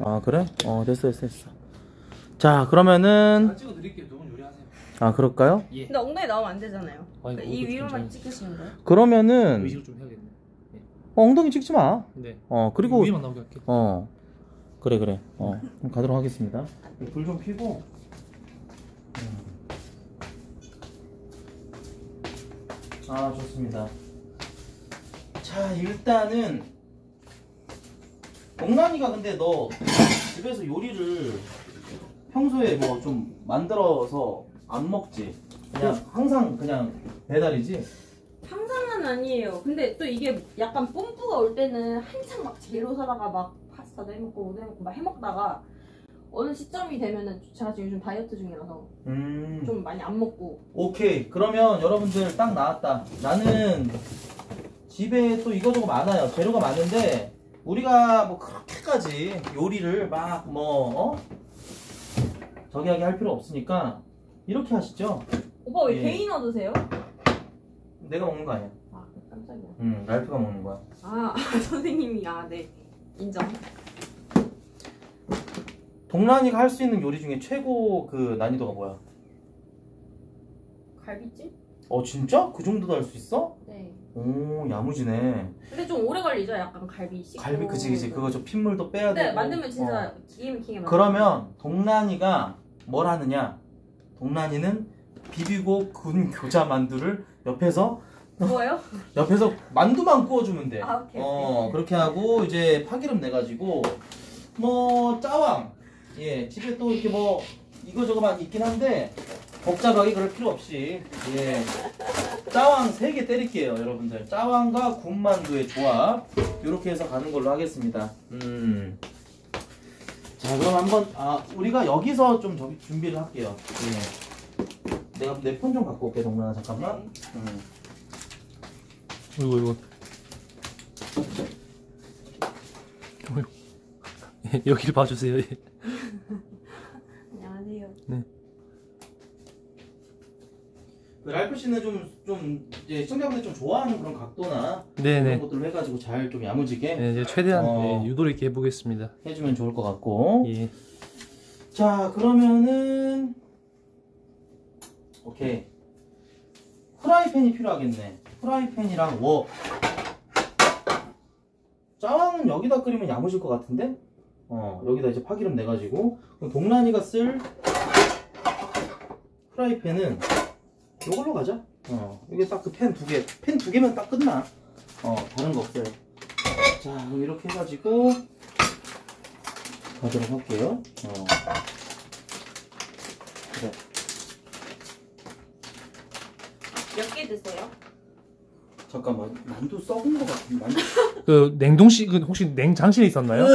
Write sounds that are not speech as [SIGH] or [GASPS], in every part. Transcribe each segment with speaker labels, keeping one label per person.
Speaker 1: 아 그래? 어 됐어 됐어 됐어 자 그러면은
Speaker 2: 찍어 드릴게요. 두분 요리하세요.
Speaker 1: 아 그럴까요?
Speaker 2: 예.
Speaker 3: 근데 엉덩이 나오면 안 되잖아요.
Speaker 2: 아이고,
Speaker 3: 이
Speaker 2: 이거
Speaker 3: 위로만
Speaker 2: 좀
Speaker 3: 찍으시는 거예요?
Speaker 1: 그러면은
Speaker 2: 의식을 좀 해야겠네.
Speaker 1: 어, 엉덩이 찍지 마.
Speaker 2: 네.
Speaker 1: 어 그리고
Speaker 2: 위에만 나오게 할게.
Speaker 1: 어 그래 그래 어 그럼 가도록 하겠습니다. 불 좀 피고. 음. 아 좋습니다. 자 일단은 엉난이가 근데 너 집에서 요리를 평소에 뭐 좀 만들어서 안 먹지? 그냥 항상 그냥 배달이지?
Speaker 3: 항상은 아니에요. 근데 또 이게 약간 뽐뿌가 올 때는 한창 막 재료 사다가 막 파스타도 해먹고 오도 해먹고 막 해먹다가 어느 시점이 되면은 제가 지금 요즘 다이어트 중이라서
Speaker 1: 음.
Speaker 3: 좀 많이 안 먹고
Speaker 1: 오케이 그러면 여러분들 딱 나왔다 나는 집에 또 이거저거 많아요 재료가 많은데 우리가 뭐 그렇게까지 요리를 막뭐 어? 저기 하게 할 필요 없으니까 이렇게 하시죠
Speaker 3: 오빠 왜
Speaker 1: 예.
Speaker 3: 개인어 드세요?
Speaker 1: 내가 먹는 거 아니야
Speaker 3: 아 깜짝이야.
Speaker 1: 응 랄프가 먹는 거야
Speaker 3: 아 [LAUGHS] 선생님이 아네 인정.
Speaker 1: 동란이가 할 수 있는 요리 중에 최고 그 난이도가 뭐야
Speaker 3: 갈비찜?
Speaker 1: 어 진짜? 그 정도도 할 수 있어?
Speaker 3: 네.
Speaker 1: 오 야무지네
Speaker 3: 근데 좀 오래 걸리죠. 약간 갈비 씻고.
Speaker 1: 갈비 그지 그지 그거 저 핏물도 빼야
Speaker 3: 근데
Speaker 1: 되고
Speaker 3: 만들면
Speaker 1: 어.
Speaker 3: 진짜 기계 만.
Speaker 1: 그러면 동란이가 뭘 하느냐? 동란이는 비비고 군 교자 만두를 옆에서
Speaker 3: 뭐예요? [LAUGHS]
Speaker 1: 옆에서 만두만 구워주면 돼.
Speaker 3: 아, 오케이,
Speaker 1: 어
Speaker 3: 오케이.
Speaker 1: 그렇게 하고 이제 파기름 내 가지고 뭐 짜왕 예 집에 또 이렇게 뭐 이거저거만 있긴 한데 복잡하게 그럴 필요 없이 예 짜왕 3개 때릴게요 여러분들 짜왕과 군만두의 조합 이렇게 해서 가는 걸로 하겠습니다 음. 자 그럼 한번 아 우리가 여기서 좀 저기 준비를 할게요 예 내가 내 폰 좀 갖고 올게 동란아 잠깐만
Speaker 3: 네.
Speaker 1: 음.
Speaker 2: 이거 이거. 어이구. 예, 여기를 봐주세요. [LAUGHS] 예.
Speaker 3: 안녕하세요.
Speaker 1: 그 랄프 씨는 좀, 좀, 이제 시청자분들 좀 좋아하는 그런 각도나
Speaker 2: 네네.
Speaker 1: 그런 것들로 해가지고 잘 좀 야무지게
Speaker 2: 네, 이제 최대한
Speaker 1: 어.
Speaker 2: 예, 유도를 있게 해보겠습니다.
Speaker 1: 해주면 좋을 것 같고.
Speaker 2: 예.
Speaker 1: 자, 그러면은, 오케이. 프라이팬이 필요하겠네. 프라이팬이랑 웍. 짜왕은 여기다 끓이면 야무질 것 같은데? 어, 여기다 이제 파기름 내가지고. 그럼 동란이가 쓸 프라이팬은 요걸로 가자. 어, 이게 딱그팬두 개. 팬두 개면 딱 끝나. 어, 다른 거 없어요. 자, 그럼 이렇게 해가지고 가도록 할게요. 어. 그래.
Speaker 3: 몇 개 드세요?
Speaker 1: 잠깐만, 만두 썩은 거 같은 만두. [LAUGHS]
Speaker 2: 그 냉동실 그 혹시 냉장실에 있었나요?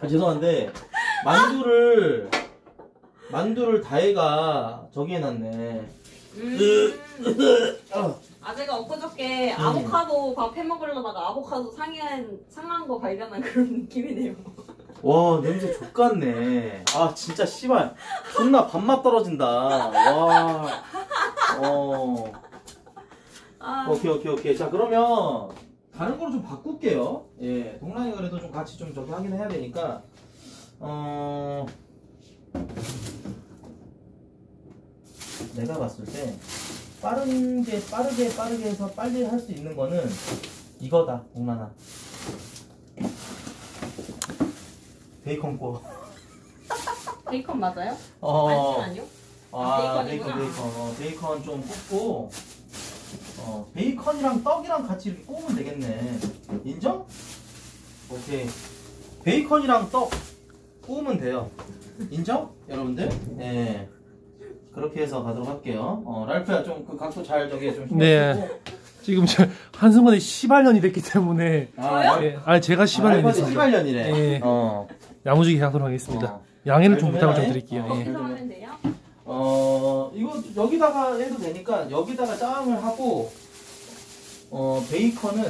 Speaker 1: 아, 죄송한데 만두를 만두를 다혜가 저기 해놨네.
Speaker 3: 음.
Speaker 1: 어.
Speaker 3: 아 제가 엊그저께
Speaker 1: 음.
Speaker 3: 아보카도 밥 해먹으려다가 아보카도 상한 상한 거 발견한 그런 느낌이네요.
Speaker 1: 와 냄새 족같네. 아 진짜 씨발 존나 밥맛 떨어진다. 와. 어.
Speaker 3: 아,
Speaker 1: 오케이 오케이 오케이. 자 그러면 다른 거로 좀 바꿀게요. 예, 동란이가 그래도 좀 같이 좀 저기 하긴 해야 되니까. 어. 내가 봤을 때 빠른 게 빠르게 빠르게 해서 빨리 할 수 있는 거는 이거다, 동란아. 베이컨 구워.
Speaker 3: 베이컨 맞아요?
Speaker 1: 어.
Speaker 3: 아니요?
Speaker 1: 아,
Speaker 3: 아,
Speaker 1: 베이컨.
Speaker 3: 베이컨.
Speaker 1: 어, 베이컨 좀 굽고, 어, 베이컨이랑 떡이랑 같이 이렇게 구우면 되겠네. 인정? 오케이. 베이컨이랑 떡 구우면 돼요. 인정? 여러분들? 네. 그렇게 해서 가도록 할게요. 어, 랄프야 좀 그 각도 잘 저기 좀 신경
Speaker 2: 네.
Speaker 1: 쓰고.
Speaker 2: 지금 저 한순간에 시발년이 됐기 때문에
Speaker 1: 아,
Speaker 2: 예, 아 제가 시발년이
Speaker 1: 랄프한테
Speaker 2: 됐습니다.
Speaker 1: 시발년이래.
Speaker 2: 예.
Speaker 1: 어.
Speaker 2: 야무지게 하도록 하겠습니다.
Speaker 1: 어.
Speaker 2: 양해를
Speaker 1: 좀잘
Speaker 2: 부탁을 좀 드릴게요.
Speaker 1: 어.
Speaker 2: 예.
Speaker 3: 어디서 하면 돼요?
Speaker 1: 어 이거 여기다가 해도 되니까 여기다가 짜왕을 하고 어 베이컨은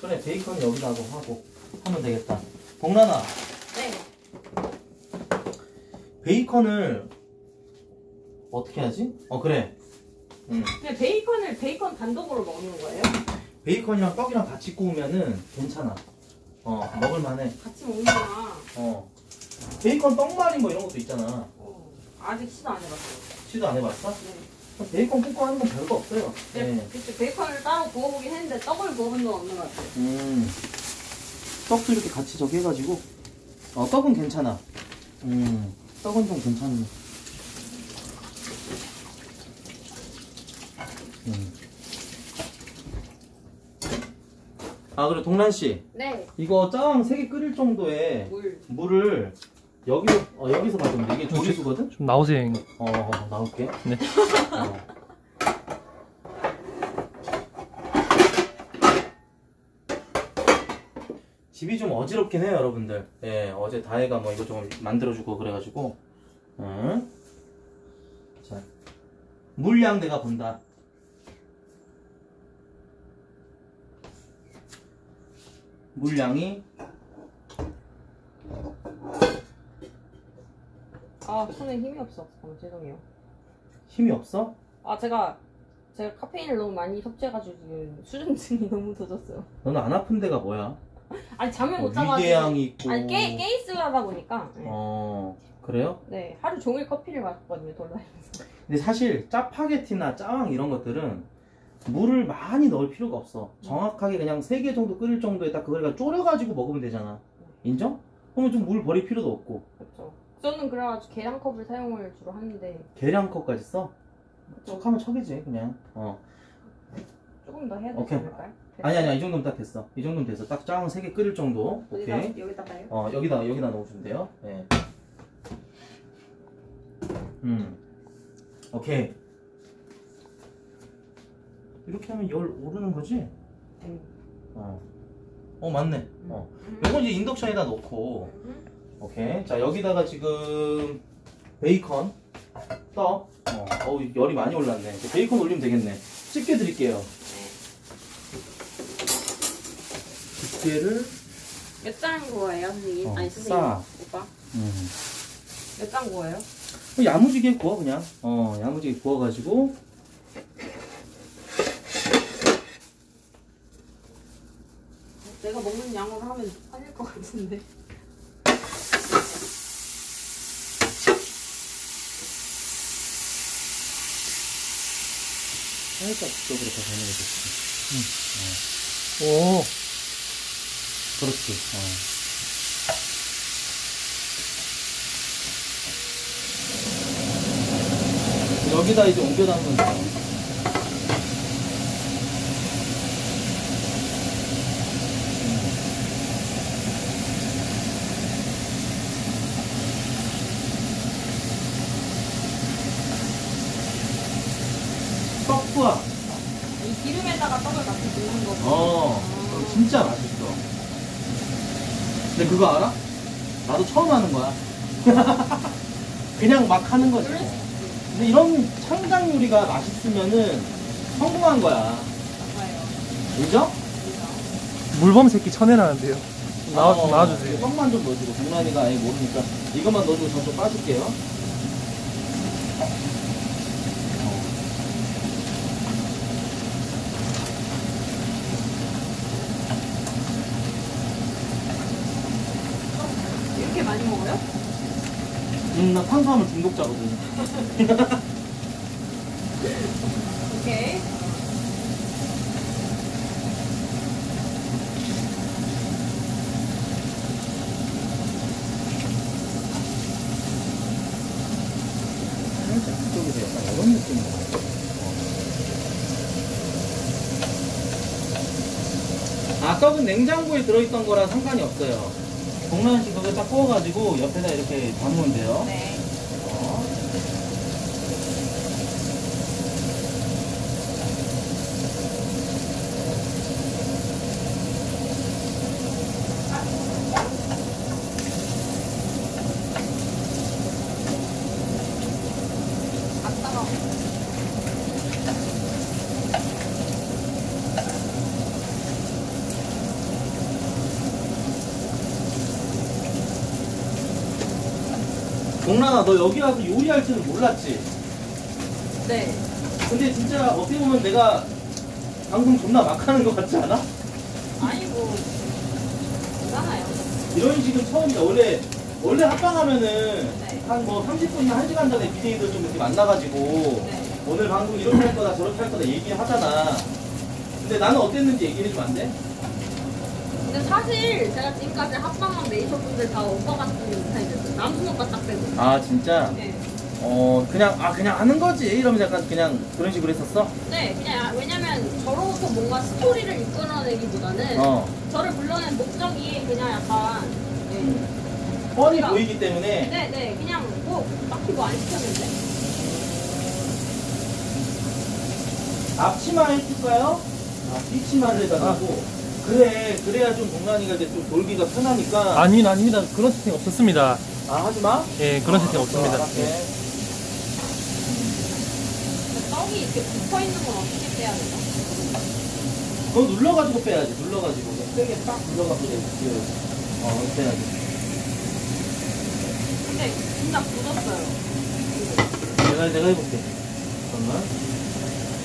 Speaker 1: 그래 베이컨 여기다 하고 하고 하면 되겠다 복란아
Speaker 3: 네.
Speaker 1: 베이컨을 어떻게 하지? 어 그래 음.
Speaker 3: 근데 베이컨을 베이컨 단독으로 먹는 거예요?
Speaker 1: 베이컨이랑 떡이랑 같이 구우면은 괜찮아 어 먹을만해.
Speaker 3: 같이 먹는구나.
Speaker 1: 어 베이컨 떡말이 뭐 이런 것도 있잖아.
Speaker 3: 어, 아직 시도 안 해봤어요.
Speaker 1: 시도 안 해봤어?
Speaker 3: 네.
Speaker 1: 베이컨 굽고 하는 건 별거 없어요.
Speaker 3: 네.
Speaker 1: 네.
Speaker 3: 그쵸, 베이컨을 따로 구워보긴 했는데 떡을 구워본 적 없는 것 같아요.
Speaker 1: 음 떡도 이렇게 같이 저기 해가지고 어 떡은 괜찮아. 음 떡은 좀 괜찮네. 음. 아 그리고 동란 씨
Speaker 3: 네.
Speaker 1: 이거 짜왕 3개 끓일 정도의
Speaker 3: 물.
Speaker 1: 물을 여기서 어, 여기서 가져오면 돼. 이게 조리수거든.
Speaker 2: 좀 나오세요, 형님.
Speaker 1: 어, 어, 나올게.
Speaker 2: 네.
Speaker 1: 어. 집이 좀 어지럽긴 해요, 여러분들. 예, 어제 다혜가 뭐 이거 좀 만들어주고 그래가지고. 응? 자, 물량 내가 본다. 물량이
Speaker 3: 아, 손에 힘이 없어. 잠깐만, 죄송해요.
Speaker 1: 힘이 없어?
Speaker 3: 아, 제가, 제가 카페인을 너무 많이 섭취해가지고 지금 수전증이 [LAUGHS] 너무 도졌어요.
Speaker 1: 너는 안 아픈 데가 뭐야?
Speaker 3: 아니, 잠을 뭐못 자가지고.
Speaker 1: 위궤양이 있고.
Speaker 3: 아니, 깨, 깨 있으려다 보니까. 네.
Speaker 1: 어, 그래요?
Speaker 3: 네, 하루 종일 커피를 마셨거든요, 돌아다니면서.
Speaker 1: 근데 사실 짜파게티나 짜왕 이런 것들은 물을 많이 넣을 필요가 없어. 정확하게 그냥 3개 정도 끓일 정도에 딱 그걸 졸여가지고 먹으면 되잖아. 인정? 그러면 좀 물 버릴 필요도 없고.
Speaker 3: 그렇죠. 저는 그래가지고 계량컵을 사용을 주로 하는데
Speaker 1: 계량컵까지 써? 척하면 척이지, 그냥. 어.
Speaker 3: 조금 더 해야 되지
Speaker 1: 오케이.
Speaker 3: 않을까요?
Speaker 1: 아니, 아니야. 이 정도면 딱 됐어. 이 정도면 됐어. 딱 짜왕 3개 끓일 정도.
Speaker 3: 어디다,
Speaker 1: 오케이.
Speaker 3: 여기다가요?
Speaker 1: 어, 여기다, 여기다 넣어주면 돼요. 예. 음. 오케이. 이렇게 하면 열 오르는 거지?
Speaker 3: 응.
Speaker 1: 어. 어, 맞네. 어.
Speaker 3: 음.
Speaker 1: 요건 이제 인덕션에다 넣고.
Speaker 3: 음.
Speaker 1: 오케이. 자, 여기다가 지금 베이컨, 떡. 어, 어우, 열이 많이 올랐네. 이제 베이컨 올리면 되겠네. 집게 드릴게요. 집게를,
Speaker 3: 몇장 구워요, 선생님?
Speaker 1: 어,
Speaker 3: 아니, 선생님.
Speaker 1: 싸.
Speaker 3: 오빠.
Speaker 1: 음.
Speaker 3: 몇장 구워요?
Speaker 1: 야무지게 구워, 그냥. 어, 야무지게 구워가지고.
Speaker 3: 내가 먹는 양으로 하면 화낼 것 같은데.
Speaker 1: 살짝 쪽으로 더 변해주지.
Speaker 2: 오,
Speaker 1: 그렇지. 어. 여기다 이제 옮겨 담으면 돼. 떡부아.
Speaker 3: 이 기름에다가 떡을 같이 굽는 거고.
Speaker 1: 어, 진짜 맛있어. 근데 그거 알아? 나도 처음 하는 거야. [LAUGHS] 그냥 막 하는 거지.
Speaker 3: 그럴 수 있지.
Speaker 1: 근데 이런 창작 요리가 맛있으면은 성공한 거야.
Speaker 3: 맞아요.
Speaker 1: 그죠?
Speaker 2: 물범 새끼 쳐내라는데요. 나와,
Speaker 1: 어,
Speaker 2: 나와주세요.
Speaker 1: 떡만 좀 넣어주고, 동란이가 아예 모르니까 이것만 넣어주고 전 좀 빠질게요.
Speaker 3: 이렇게 많이 먹어요?
Speaker 1: 음, 나 탄수화물 중독자거든.
Speaker 3: 오케이.
Speaker 1: 살짝 그쪽에서 약간 이런 느낌으로. 아, 떡은 냉장고에 들어있던 거랑 상관이 없어요. 동란씨 그거 딱 구워가지고 옆에다 이렇게 담으면 돼요.
Speaker 3: 네.
Speaker 1: 동란아, 너 여기 와서 요리할 줄은 몰랐지?
Speaker 3: 네.
Speaker 1: 근데 진짜 어떻게 보면 내가 방송 존나 막 하는 것 같지 않아?
Speaker 3: 아니 뭐 이상한
Speaker 1: 이런 식은 처음이다. 원래 원래 합방하면은
Speaker 3: 네.
Speaker 1: 한 뭐 30분이나 1시간 전에 BJ들 좀 이렇게 만나가지고
Speaker 3: 네.
Speaker 1: 오늘 방송 이렇게 할 거다 저렇게 할 거다 얘기하잖아. 근데 나는 어땠는지 얘기해 주면 안 돼?
Speaker 3: 근데 사실 제가 지금까지 합방한 메이저 분들 다 오빠 같은 스타일이었어요. 남순 오빠 딱.
Speaker 1: 아 진짜?
Speaker 3: 네.
Speaker 1: 어 그냥 아 그냥 하는 거지 이러면 약간 그냥 그런 식으로 했었어?
Speaker 3: 네, 그냥 왜냐면 저로부터 뭔가 스토리를 이끌어내기보다는
Speaker 1: 어
Speaker 3: 저를 불러낸 목적이 그냥 약간 네,
Speaker 1: 뻔히
Speaker 3: 그러니까-
Speaker 1: 보이기 때문에
Speaker 3: 네, 네, 그냥 뭐 딱히 뭐 안 시켰는데.
Speaker 1: 앞치마 해줄까요? 아 뒷치마를 해가지고 그래 그래야 좀 동란이가 이제 좀 돌기가 편하니까
Speaker 2: 아니, 아닙니다. 그런 세팅 없었습니다.
Speaker 1: 아 하지마
Speaker 2: 예, 그런 세팅
Speaker 1: 아,
Speaker 2: 없습니다. 예.
Speaker 3: 근데 떡이 이렇게 붙어 있는 건 어떻게 빼야 되죠?
Speaker 1: 그거 눌러가지고 빼야지 눌러가지고 세게 딱 눌러가지고 그, 어 이렇게 해야지
Speaker 3: 근데 진짜 굳었어요.
Speaker 1: 내가 내가 해볼게 잠깐만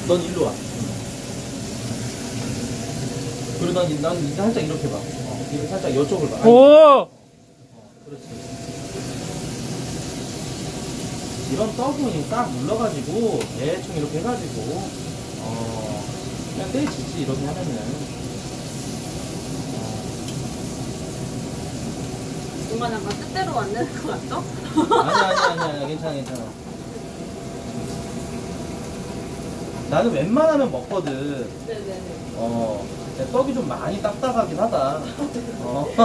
Speaker 1: 넌 일로 와 그리고 난, 난 이제 살짝 이렇게 봐 어, 이렇게 살짝 이쪽을 봐 아니,
Speaker 2: 오!
Speaker 1: 어, 그렇지 이런 떡은 딱 눌러가지고 대충 이렇게 해가지고 어 그냥 떼지지 이렇게 하면은
Speaker 3: 뭔가 약간 뜻대로 안 되는 것 같죠?
Speaker 1: 아니야 아니야 아니야 아니야 괜찮아 괜찮아 나는 웬만하면 먹거든
Speaker 3: 네네네.
Speaker 1: 어 근데 떡이 좀 많이 딱딱하긴 하다 어. [LAUGHS]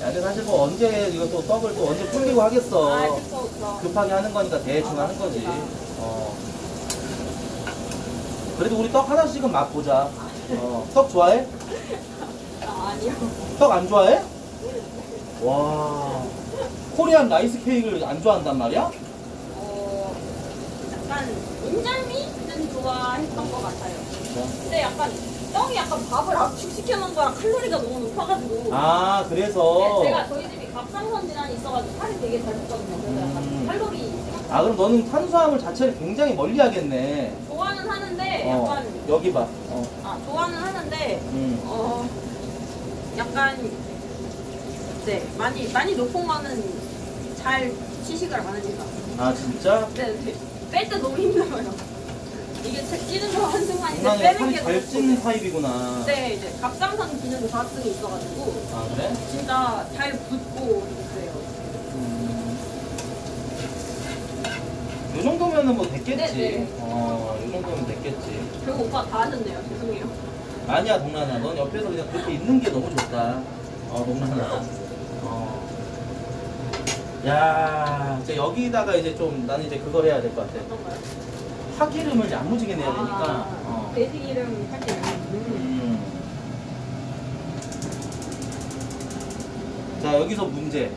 Speaker 1: 야 근데 사실 뭐 언제 이거 또 떡을 또 언제 풀리고
Speaker 3: 아,
Speaker 1: 하겠어
Speaker 3: 그쵸, 그쵸.
Speaker 1: 급하게 하는 거니까 대충 하는 거지 어 그래도 우리 떡 하나씩은 맛보자 어, 떡 좋아해?
Speaker 3: 아, 아니요.
Speaker 1: 떡 안 좋아해? 와 Korean rice cake를 안 좋아한단 말이야?
Speaker 3: 어, 약간 인절미는 좋아했던 것 같아요. 근데 약간 떡이 약간 밥을 압축시켜 놓은 거랑 칼로리가 너무 높아가지고.
Speaker 1: 아 그래서
Speaker 3: 네, 제가 저희 집이 갑상선 질환이 있어가지고 살이 되게 잘 쪘거든요. 그래서 약간
Speaker 1: 음.
Speaker 3: 칼로리
Speaker 1: 아 그럼 너는 탄수화물 자체를 굉장히 멀리 하겠네
Speaker 3: 좋아는 하는데
Speaker 1: 어
Speaker 3: 약간
Speaker 1: 여기 봐 어.
Speaker 3: 아 좋아는 하는데
Speaker 1: 음.
Speaker 3: 어 약간 네 많이 많이 높은 거는 잘 취식을 안 하니까
Speaker 1: 아 진짜?
Speaker 3: 네 뺄 때 너무 힘들어요. 이게 제 찌는 거
Speaker 1: 장난이
Speaker 3: 빼는 게
Speaker 1: 잘 찌는 타입이구나
Speaker 3: 네 이제 갑상선 기능도 자증이 있어가지고
Speaker 1: 아 그래?
Speaker 3: 진짜 잘 붓고 있어요.
Speaker 1: 음. 요 정도면은 뭐 됐겠지
Speaker 3: 네, 네.
Speaker 1: 어, 요 정도면 됐겠지
Speaker 3: 결국 오빠 다 하셨네요. 죄송해요.
Speaker 1: 아니야 동란아 넌 옆에서 그냥 그렇게 있는 게 너무 좋다 어 동란아 어. 야 이제 여기다가 이제 좀 나는 이제 그걸 해야 될 것 같아
Speaker 3: 어떤가요?
Speaker 1: 파기름을 야무지게 내야 되니까
Speaker 3: 아,
Speaker 1: 어.
Speaker 3: 돼지 기름 할 때는
Speaker 1: 음. 자 여기서 문제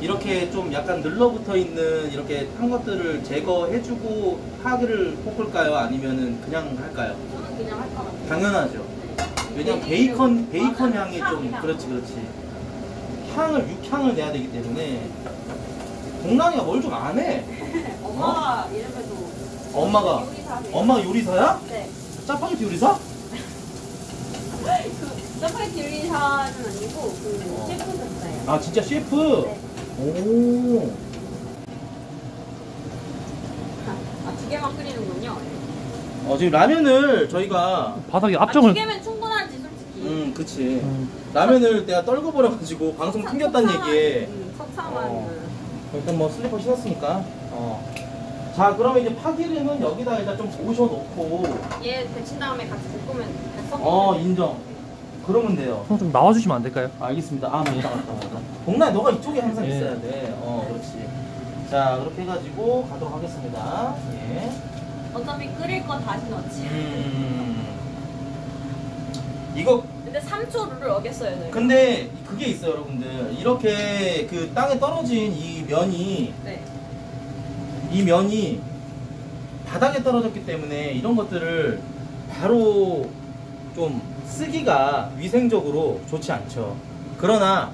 Speaker 1: 이렇게 좀 약간 늘러붙어 있는 이렇게 한 것들을 제거해주고 파기를 볶을까요 아니면은 그냥 할까요
Speaker 3: 저는 그냥 할 것 같아요.
Speaker 1: 당연하죠 왜냐면
Speaker 3: 돼지
Speaker 1: 베이컨
Speaker 3: 기름.
Speaker 1: 베이컨. 향이
Speaker 3: 향,
Speaker 1: 좀
Speaker 3: 향.
Speaker 1: 그렇지 그렇지 향을 육향을 내야 되기 때문에 동랑이가 뭘 좀 안 해 [LAUGHS]
Speaker 3: 엄마가 이름에도
Speaker 1: 엄마가. 엄마가 요리사야
Speaker 3: 네.
Speaker 1: 짜파게티 요리사
Speaker 3: 그 짜파게티 요리사는 아니고 그
Speaker 1: 어.
Speaker 3: 셰프셨어요.
Speaker 1: 아 진짜 셰프
Speaker 3: 네.
Speaker 1: 오
Speaker 3: 아, 두 개만 끓이는군요.
Speaker 1: 어, 지금 라면을 저희가
Speaker 2: 바닥에
Speaker 3: 아, 두
Speaker 2: 압정을.
Speaker 3: 개면 충분하지, 솔직히.
Speaker 1: 음 그치
Speaker 2: 음.
Speaker 1: 라면을 내가 떨궈버려가지고 방송
Speaker 3: 석-
Speaker 1: 튕겼다는
Speaker 3: 석차만,
Speaker 1: 얘기에
Speaker 3: 음, 석차만.
Speaker 1: 어. 일단 뭐 슬리퍼 신었으니까 어. 자 그러면 이제 파기름은 여기다 일단 좀 모셔놓고
Speaker 3: 얘 데친 다음에 같이 볶으면 됐어?
Speaker 1: 어 인정 그러면 돼요
Speaker 2: 형 좀 나와주시면 안 될까요?
Speaker 1: 알겠습니다 아 맞다 맞다 맞다 동나 너가 이쪽에 항상
Speaker 2: 예.
Speaker 1: 있어야 돼어 그렇지 자 그렇게 해가지고 가도록 하겠습니다 예.
Speaker 3: 어차피 끓일 거 다시 넣지.
Speaker 1: 음. 이거
Speaker 3: 근데 3초 룰을 어겼어요, 저희.
Speaker 1: 근데 그게 있어요 여러분들 이렇게 그 땅에 떨어진 이 면이
Speaker 3: 네.
Speaker 1: 이 면이 바닥에 떨어졌기 때문에 이런 것들을 바로 좀 쓰기가 위생적으로 좋지 않죠 그러나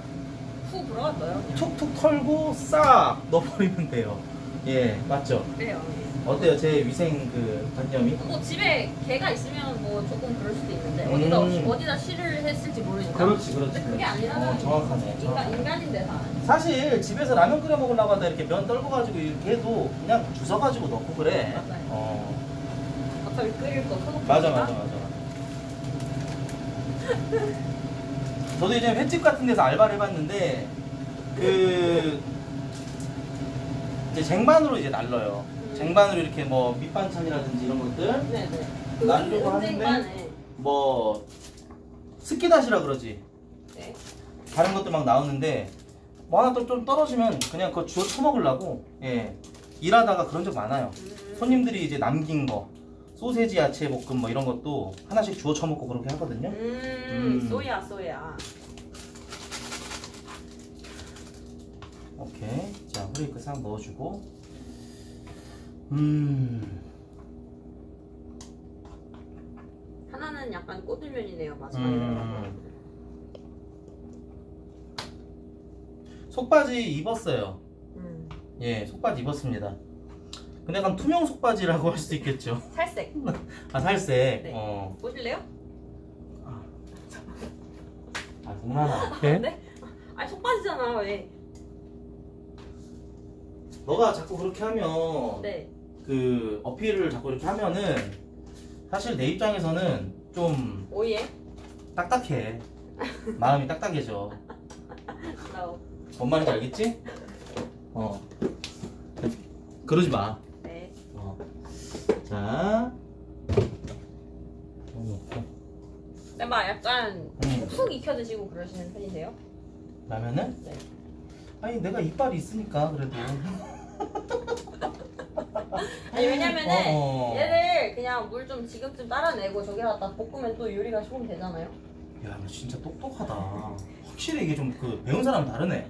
Speaker 3: 후 들어갔어요.
Speaker 1: 툭툭 털고 싹 넣어버리면 돼요 예 맞죠
Speaker 3: 그래요.
Speaker 1: 어때요? 제 위생 그 관념이?
Speaker 3: 뭐 집에 개가 있으면 뭐 조금 그럴 수도 있는데
Speaker 1: 음.
Speaker 3: 어디다 어디다 쉬를 했을지 모르니까.
Speaker 1: 그렇지, 그렇지.
Speaker 3: 근데 그게 아니라면
Speaker 1: 어, 정확하네.
Speaker 3: 인간
Speaker 1: 정확.
Speaker 3: 인간인데 다.
Speaker 1: 사실 집에서 라면 끓여 먹으려고 하다 이렇게 면 떨궈가지고 이렇게 해도 그냥 주워가지고 넣고 그래.
Speaker 3: 맞아요.
Speaker 1: 어.
Speaker 3: 끓일 거 켜놓고.
Speaker 1: 맞아. 맞아, 맞아. 저도 이제 횟집 같은 데서 알바를 해봤는데 그 이제 쟁반으로 이제 날러요.
Speaker 3: 음.
Speaker 1: 쟁반으로 이렇게 뭐 밑반찬이라든지 이런 것들
Speaker 3: 네네.
Speaker 1: 날리고 하는데?
Speaker 3: 은쟁반에.
Speaker 1: 뭐 스키다시라 그러지.
Speaker 3: 네.
Speaker 1: 다른 것도 막 나오는데 뭐 하나 또 좀 떨어지면 그냥 그거 주워 처먹으려고 예 일하다가 그런 적 많아요.
Speaker 3: 음.
Speaker 1: 손님들이 이제 남긴 거 소세지 야채 볶음 뭐 이런 것도 하나씩 주워 처먹고 그렇게 하거든요.
Speaker 3: 음,
Speaker 1: 음.
Speaker 3: 쏘야 쏘야.
Speaker 1: 오케이. 자, 후레이크 싹 넣어주고. 음.
Speaker 3: 하나는 약간 꼬들면이네요 마지막에.
Speaker 1: 음. 속바지 입었어요.
Speaker 3: 음.
Speaker 1: 예, 속바지 입었습니다. 근데 약간 투명 속바지라고 할 수도 있겠죠. [LAUGHS]
Speaker 3: 살색.
Speaker 1: 아, 살색.
Speaker 3: 네.
Speaker 1: 어.
Speaker 3: 보실래요?
Speaker 1: 아, 동란아.
Speaker 2: 예?
Speaker 3: 네? 아니 속바지잖아 왜?
Speaker 1: 너가 자꾸 그렇게 하면
Speaker 3: 네.
Speaker 1: 그 어필을 자꾸 이렇게 하면은 사실 내 입장에서는 좀
Speaker 3: 오예.
Speaker 1: 딱딱해. 마음이 딱딱해져. 나뭔 말인지 알겠지? 어. 그러지 마.
Speaker 3: 네.
Speaker 1: 어. 자.
Speaker 3: 근데 막 약간
Speaker 1: 음.
Speaker 3: 푹 익혀 드시고 그러시는 편이세요?
Speaker 1: 라면은?
Speaker 3: 네.
Speaker 1: 아니, 내가 이빨이 있으니까, 그래도. [LAUGHS] [LAUGHS]
Speaker 3: 아니 왜냐면은
Speaker 1: 어, 어.
Speaker 3: 얘를 그냥 물 좀 지금쯤 따라내고 저기다 다 볶으면 또 요리가 조금 되잖아요.
Speaker 1: 야, 너 진짜 똑똑하다. 확실히 이게 좀 그, 배운 사람 다르네.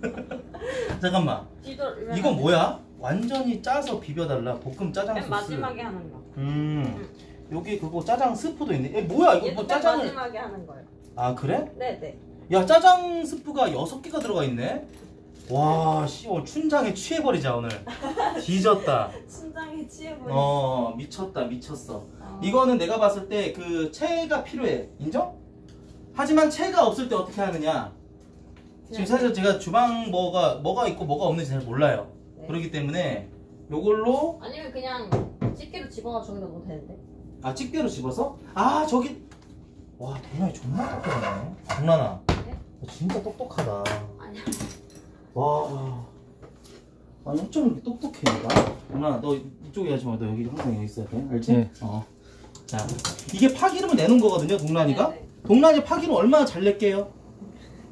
Speaker 1: [LAUGHS] 잠깐만.
Speaker 3: 뒤돌
Speaker 1: 이건 뭐야? 완전히 짜서 비벼달라. 볶음 짜장
Speaker 3: 맨
Speaker 1: 소스.
Speaker 3: 마지막에 하는 거.
Speaker 1: 음. 여기 그거 짜장 스프도 있네. 에 뭐야 이거
Speaker 3: 얘도
Speaker 1: 뭐
Speaker 3: 맨
Speaker 1: 짜장을?
Speaker 3: 마지막에 하는 거예요.
Speaker 1: 아 그래?
Speaker 3: 네네.
Speaker 1: 야 짜장 스프가 여섯 개가 들어가 있네. 와, 씨, 어, 춘장에 취해버리자 오늘. [LAUGHS] 뒤졌다.
Speaker 3: 심장에 취해버린.
Speaker 1: 어, 미쳤다, 미쳤어.
Speaker 3: 어.
Speaker 1: 이거는 내가 봤을 때 그 체가 필요해. 인정? 하지만 체가 없을 때 어떻게 하느냐? 지금
Speaker 3: 네.
Speaker 1: 사실 제가 주방 뭐가 뭐가 있고 뭐가 없는지 잘 몰라요.
Speaker 3: 네.
Speaker 1: 그렇기 때문에 요걸로
Speaker 3: 아니면 그냥 집게로 집어가 저기다 넣어도 되는데.
Speaker 1: 아 집게로 집어서 아 저기 와 동란이 존나 똑똑하네. 동란아,
Speaker 3: 네?
Speaker 1: 너 진짜 똑똑하다.
Speaker 3: 아니야.
Speaker 1: 와. 아니 어쩜 이렇게 똑똑해 나? 동란아 너 이쪽에 하지 마. 너 여기 항상 여기 있어야 돼. 알지?
Speaker 2: 네.
Speaker 1: 어. 자 이게 파기름을 내는 거거든요, 동란이가.
Speaker 3: 네네.
Speaker 1: 동란이 파기름 얼마나 잘 낼게요?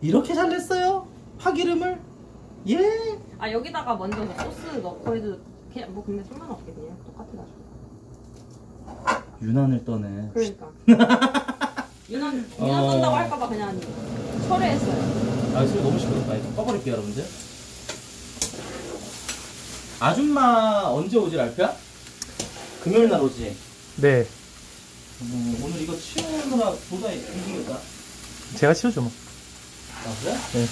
Speaker 1: 이렇게 잘 냈어요? 파기름을? 예.
Speaker 3: 아 여기다가 먼저 뭐 소스 넣고 해도 그냥 뭐 근데 상관없게 그냥 똑같아가지고.
Speaker 1: 유난을 떠네.
Speaker 3: 그러니까. [LAUGHS] 유난 유난
Speaker 1: 어.
Speaker 3: 떤다고 할까봐 그냥 철회했어요.
Speaker 1: 아, 소리 너무 시끄럽다. 이거 꺼버릴게요, 여러분들. 아줌마 언제 오지, 랄프야? 금요일 날 오지.
Speaker 2: 네.
Speaker 1: 음, 오늘 이거 치우느라 보다 힘들겠다.
Speaker 2: 제가 치우죠 뭐.
Speaker 1: 아, 그래?
Speaker 2: 네.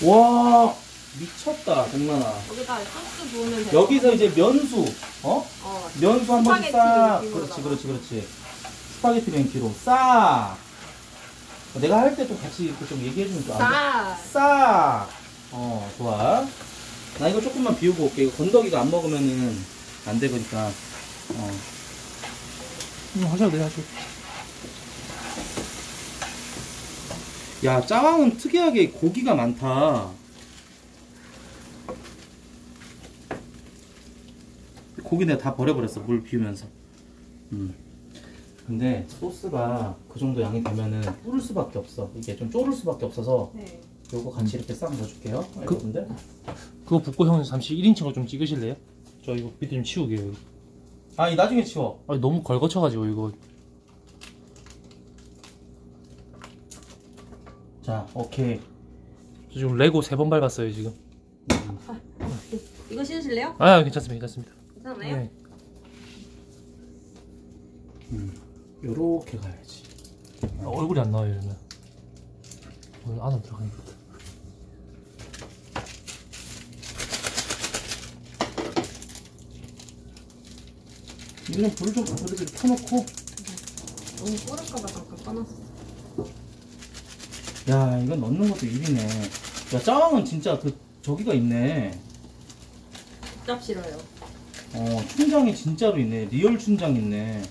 Speaker 1: 음. 와, 미쳤다, 동란아.
Speaker 3: 여기다 소스 부으면 돼.
Speaker 1: 여기서 이제 면수, 어?
Speaker 3: 어.
Speaker 1: 면수 한
Speaker 3: 스파게티
Speaker 1: 싹. 그렇지, 그렇지, 그렇지. 스파게티 랭키로 싹. 내가 할 때 좀 같이 이렇게 좀 얘기해주면 좀 안 돼?
Speaker 3: 자.
Speaker 1: 싹! 어, 좋아. 나 이거 조금만 비우고 올게. 이거 건더기가 안 먹으면은 안 되니까. 어.
Speaker 2: 음, 하셔도 돼요 하셔도.
Speaker 1: 야, 짜왕은 특이하게 고기가 많다. 고기 내가 다 버려버렸어. 물 비우면서. 음. 근데 소스가 그 정도 양이 되면은 뿌릴 수밖에 없어. 이게 좀 졸을 수밖에 없어서
Speaker 3: 네.
Speaker 1: 요거 같이 이렇게 싹 넣어줄게요. 여러분들.
Speaker 2: 그거 붓고 형 잠시 1인칭으로 좀 찍으실래요? 저 이거 밑에 좀 치우게요.
Speaker 1: 아니, 나중에 치워.
Speaker 2: 아니 너무 걸거쳐가지고 이거.
Speaker 1: 자, 오케이.
Speaker 2: 저 지금 레고 세 번 밟았어요 지금.
Speaker 3: 이거 신으실래요?
Speaker 2: 아 괜찮습니다 괜찮습니다.
Speaker 3: 괜찮나요?
Speaker 2: 네.
Speaker 1: 요렇게 가야지.
Speaker 2: 아, 얼굴이 안 나와요 어, 이러면 오늘 안으로 들어가니까.
Speaker 1: 그냥 불좀 그대로 켜놓고.
Speaker 3: 너무 쫄을까봐 잠깐 꺼놨어.
Speaker 1: 야 이건 넣는 것도 일이네. 야 짜왕은 진짜 그 저기가 있네.
Speaker 3: 짭 싫어요.
Speaker 1: 어 춘장이 진짜로 있네. real 춘장 있네.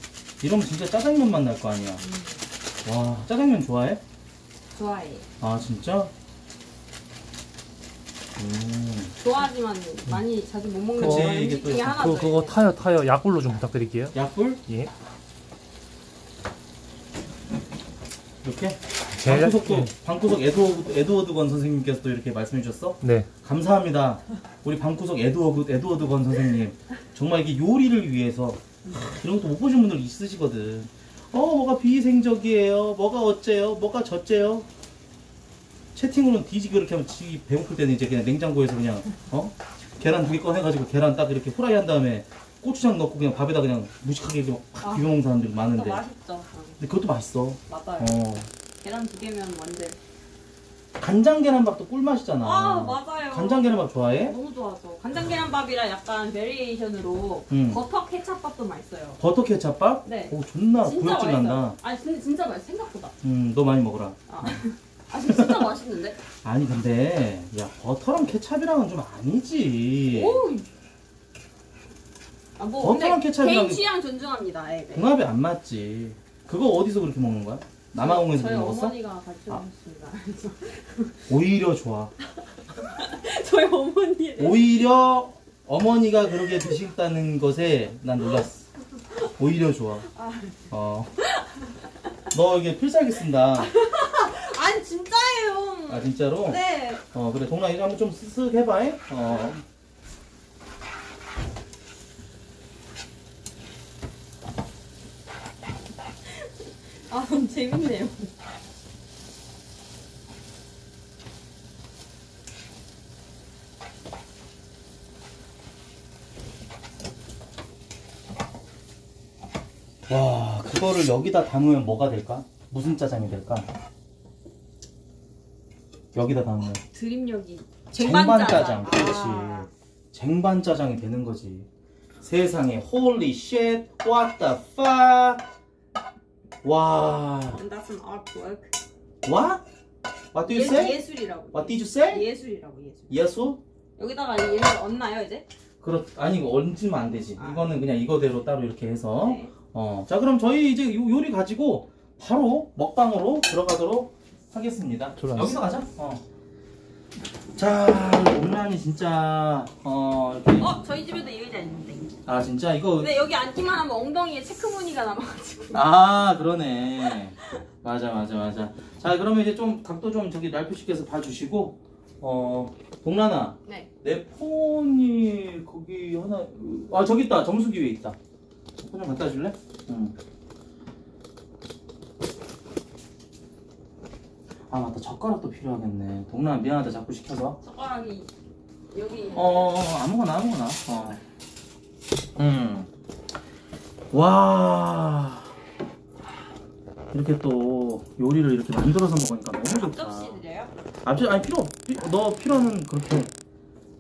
Speaker 1: 이러면 진짜 짜장면 맛 날 거 아니야
Speaker 3: 음,
Speaker 1: 와 짜장면 좋아해?
Speaker 3: 좋아해.
Speaker 1: 아 진짜? 음
Speaker 3: 좋아하지만 많이 자주 못 먹는
Speaker 1: 그치,
Speaker 3: 그런
Speaker 1: 이게
Speaker 3: 음식
Speaker 1: 또
Speaker 3: 중에 하나죠.
Speaker 2: 그, 그거
Speaker 3: 이게.
Speaker 2: 타요 타요 약불로 좀 부탁드릴게요
Speaker 1: 약불?
Speaker 2: 예
Speaker 1: 이렇게?
Speaker 2: 제가-
Speaker 1: 방구석도
Speaker 2: 예.
Speaker 1: 방구석 에드워드, 에드워드 건 선생님께서 또 이렇게 말씀해 주셨어?
Speaker 2: 네
Speaker 1: 감사합니다. 우리 방구석 에드워드, 에드워드 건 선생님. 정말 이게 요리를 위해서 이런 것도 못 보신 분들 있으시거든. 어, 뭐가 비위생적이에요. 뭐가 어째요. 뭐가 저째요. 채팅으로는 뒤지게 그렇게 하면 지 배고플 때는 이제 그냥 냉장고에서 그냥 어 계란 두 개 꺼내가지고 계란 딱 이렇게 후라이 한 다음에 고추장 넣고 그냥 밥에다 그냥 무식하게 이렇게 막팍
Speaker 3: 아.
Speaker 1: 비벼 먹는 사람들이
Speaker 3: 그거
Speaker 1: 많은데
Speaker 3: 맛있죠.
Speaker 1: 근데 그것도 맛있어.
Speaker 3: 맞아요.
Speaker 1: 어
Speaker 3: 계란 두 개면 완전.
Speaker 1: 간장 계란밥도 꿀맛이잖아.
Speaker 3: 아 맞아요.
Speaker 1: 간장 계란밥 좋아해?
Speaker 3: 너무 좋아서 간장 계란밥이랑 약간 variation으로
Speaker 1: 응.
Speaker 3: 버터 케찹밥도 맛있어요.
Speaker 1: 버터 케찹밥?
Speaker 3: 네.
Speaker 1: 오 존나 구역질. 난다.
Speaker 3: 아니 근데 진짜 맛있어 생각보다.
Speaker 1: 음, 너 많이 먹어라.
Speaker 3: 아, [LAUGHS] 아 진짜, 맛있는데?
Speaker 1: 아니 근데 야 버터랑 케찹이랑은 좀 아니지.
Speaker 3: 오. 아뭐
Speaker 1: 버터랑 케찹이랑
Speaker 3: 개인 취향 존중합니다. 예, 네.
Speaker 1: 궁합이 안 맞지. 그거 어디서 그렇게 먹는 거야? 남아공에서
Speaker 3: 저희
Speaker 1: 먹었어?
Speaker 3: 어머니가 가르쳐 주셨습니다. [LAUGHS]
Speaker 1: 오히려 좋아. [LAUGHS]
Speaker 3: 저희 어머니.
Speaker 1: 오히려 어머니가 그렇게 드시다는 것에 난 놀랐어. 오히려 좋아.
Speaker 3: 아.
Speaker 1: 어. 너 이게 필살기 쓴다. [LAUGHS]
Speaker 3: 아니 진짜예요.
Speaker 1: 아 진짜로?
Speaker 3: 네.
Speaker 1: 어 그래 동나 이거 한번 좀 쓱쓱 해봐. 잉? 어.
Speaker 3: 아 너무 재밌네요.
Speaker 1: 와 그거를 여기다 담으면 뭐가 될까? 무슨 짜장이 될까? 여기다 담으면
Speaker 3: 드림력이
Speaker 1: 쟁반짜장 그렇지
Speaker 3: 아,
Speaker 1: 쟁반짜장이 되는 거지 세상에 holy shit what the fuck 와
Speaker 3: and that's an artwork.
Speaker 1: what? what do you
Speaker 3: 예,
Speaker 1: say?
Speaker 3: 예술이라고.
Speaker 1: what did you say?
Speaker 3: 예술이라고 예술.
Speaker 1: 예수?
Speaker 3: 여기다가 얘를 얹나요 이제?
Speaker 1: 그렇 아니 얹으면 안 되지
Speaker 3: 아.
Speaker 1: 이거는 그냥 이거대로 따로 이렇게 해서
Speaker 3: 네.
Speaker 1: 어, 자 그럼 저희 이제 요 요리 가지고 바로 먹방으로 들어가도록 하겠습니다.
Speaker 2: 들어가겠습니다.
Speaker 1: 여기서 가자. 어. 자, 온란이 진짜 어, 이렇게
Speaker 3: 어 저희 집에도 이 의자 있는데.
Speaker 1: 아 진짜 이거
Speaker 3: 근데 여기 앉기만 하면 엉덩이에 체크 무늬가 남아가지고.
Speaker 1: 아 그러네. 맞아 맞아 맞아. 자 그러면 이제 좀 각도 좀 저기 랄프 씨께서 봐주시고 어 동란아
Speaker 3: 네.
Speaker 1: 내 폰이 거기 하나 아 저기 있다 정수기 위에 있다. 폰 좀 갖다 줄래? 응. 아 맞다 젓가락도 필요하겠네. 동란아 미안하다 자꾸 시켜서.
Speaker 3: 젓가락이 여기.
Speaker 1: 어, 어, 어 아무거나 아무거나. 어. 음. 와. 이렇게 또 요리를 이렇게 만들어서 먹으니까 너무 좋다.
Speaker 3: 접시 드려요?
Speaker 1: 앞접 아니 필요 없. 피- 너 필요는 그렇게.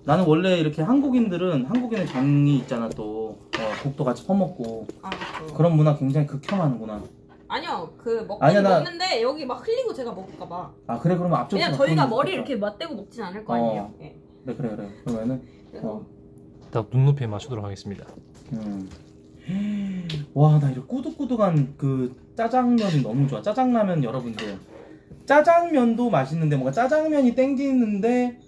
Speaker 1: 나는 원래 이렇게 한국인들은 한국인의 정이 있잖아 또 어, 국도 같이 퍼먹고
Speaker 3: 아.
Speaker 1: 그런 문화 굉장히 극혐하는구나.
Speaker 3: 아니요 그 먹긴
Speaker 1: 아니야, 나-
Speaker 3: 먹는데 여기 막 흘리고 제가 먹을까 봐.
Speaker 1: 아 그래 그러면 앞접.
Speaker 3: 그냥 저희가 머리 이렇게 맞대고 먹진 않을 거 아니에요.
Speaker 1: 어.
Speaker 3: 예.
Speaker 1: 그래 그래 그래. 그러면은
Speaker 3: 그래서
Speaker 1: 어.
Speaker 2: 딱 눈높이에 맞추도록 하겠습니다
Speaker 1: 음. 와, 나 이런 꾸덕꾸덕한 그 짜장면이 너무 좋아. 짜장라면 여러분들. 짜장면도 맛있는데 뭔가 짜장면이 땡기는데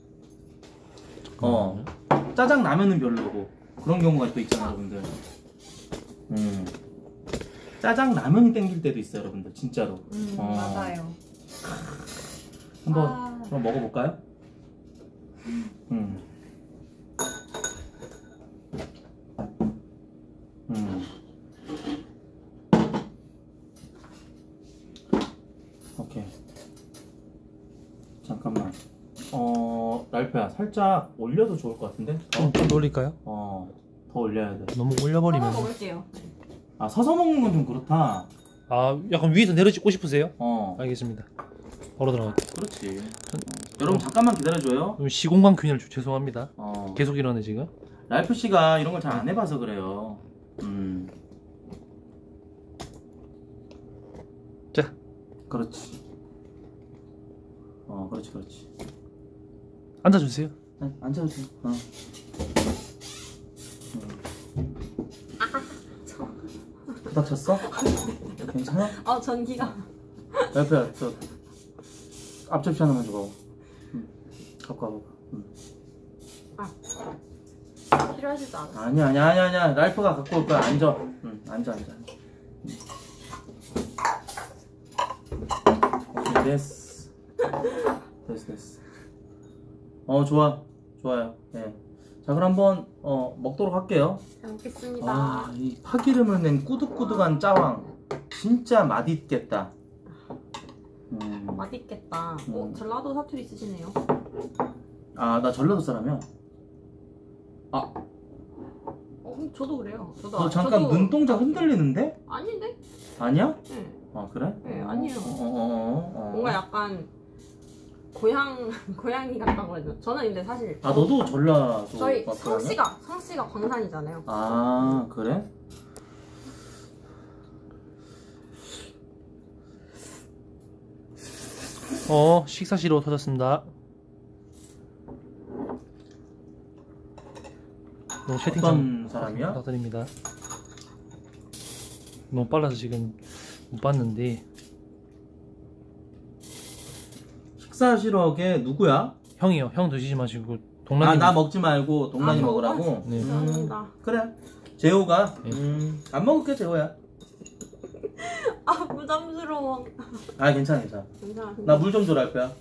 Speaker 1: 어. 짜장라면은 별로고 그런 경우가 또 있잖아, 여러분들. 음. 짜장라면이 땡길 때도 있어요, 여러분들. 진짜로.
Speaker 3: 음
Speaker 1: 어.
Speaker 3: 맞아요.
Speaker 1: 한번
Speaker 3: 아.
Speaker 1: 그럼 먹어 볼까요? 음. 음. 오케이. 잠깐만. 어, 랄프야, 살짝 올려도 좋을 것 같은데?
Speaker 2: 좀, 좀 올릴까요?
Speaker 1: 어, 더 올려야 돼.
Speaker 2: 너무 올려버리면
Speaker 3: 먹을게요.
Speaker 1: 아, 서서 먹는 건 좀 그렇다.
Speaker 2: 아 약간 위에서 내려 찍고 싶으세요?
Speaker 1: 어,
Speaker 2: 알겠습니다 바로 들어갈게요
Speaker 1: 그렇지. 여러분, 잠깐만 기다려줘요.
Speaker 2: 좀 시공간 균열 주- 죄송합니다
Speaker 1: 어.
Speaker 2: 계속 이러네 지금
Speaker 1: 랄프 씨가 이런 걸 잘 안 해봐서 그래요. 음. 그렇지. 어, 그렇지, 그렇지.
Speaker 2: 앉아주세요.
Speaker 1: 아, 앉아도 돼. 어. 부닥쳤어? 괜찮아?
Speaker 3: 아 전기가
Speaker 1: 옆에 저 앞접시 하나만 줘봐. 응. 갖고 와봐. 응.
Speaker 3: 필요하지도 않아.
Speaker 1: 아니야, 아니야, 아니야, 아니야. 랄프가 갖고 올 거야. 앉아. 응, 앉아, 앉아. 오케이, 됐어. 됐어, 됐어. 어, 좋아. 좋아요. 예. 자, 그럼 한번 어, 먹도록 할게요.
Speaker 3: 잘 먹겠습니다.
Speaker 1: 아, 이 파기름을 낸 꾸덕꾸덕한 짜왕. 진짜 맛있겠다. 음.
Speaker 3: 맛있겠다. 어
Speaker 1: 음.
Speaker 3: 전라도 사투리 쓰시네요.
Speaker 1: 아, 나 전라도 사람이야.
Speaker 3: 어 저도 그래요. 저도
Speaker 1: 너
Speaker 3: 아-
Speaker 1: 잠깐
Speaker 3: 저도-
Speaker 1: 눈동자 흔들리는데?
Speaker 3: 아닌데?
Speaker 1: 아니야?
Speaker 3: 네.
Speaker 1: 아, 그래?
Speaker 3: 네, 아니에요.
Speaker 1: 어, 어, 어, 어.
Speaker 3: 뭔가 약간 고향 [LAUGHS] 고향이 같다고 해야 되나? 저는 근데 사실
Speaker 1: 아, 너도 전라도
Speaker 3: 저희
Speaker 1: 막
Speaker 3: 성씨가 성씨가 광산이잖아요.
Speaker 1: 아 그래?
Speaker 2: 어, 식사시로 터졌습니다. 너무 채팅창
Speaker 1: 사람이야?
Speaker 2: 부탁드립니다. 너무 빨라서 지금 못 봤는데
Speaker 1: 식사실억에 누구야?
Speaker 2: 형이요. 형 드시지 마시고
Speaker 1: 아나 먹지 말고 동란이
Speaker 3: 아,
Speaker 1: 먹으라고?
Speaker 2: 네.
Speaker 1: 음. 그래 재호가?
Speaker 2: 네.
Speaker 1: 음, 안 먹을게 재호야
Speaker 3: 아 부담스러워.
Speaker 1: 아 괜찮아 괜찮아
Speaker 3: 괜찮아.
Speaker 1: 나 물 좀 줘라 할 거야